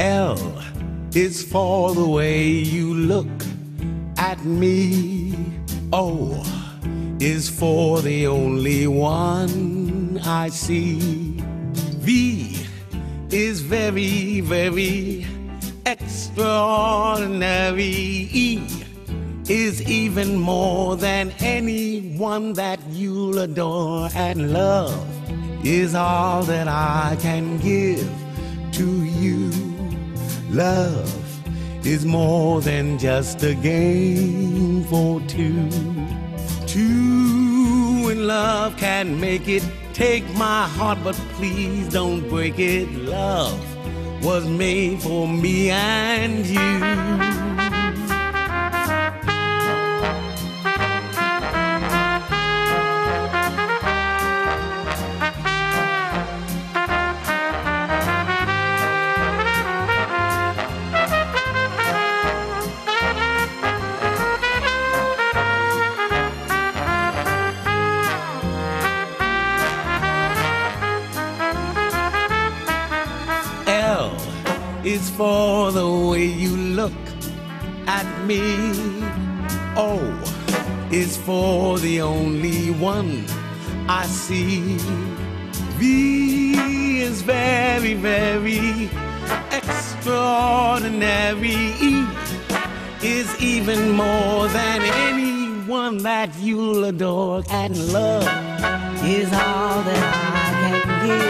L is for the way you look at me. O is for the only one I see. V is very, very extraordinary. E is even more than anyone that you'll adore, and love is all that I can give to you. Love is more than just a game for two. Two in love can make it. Take my heart, but please don't break it. Love was made for me and you. Is for the way you look at me. O is for the only one I see. V is very, very extraordinary. E is even more than anyone that you'll adore. And love is all that I can give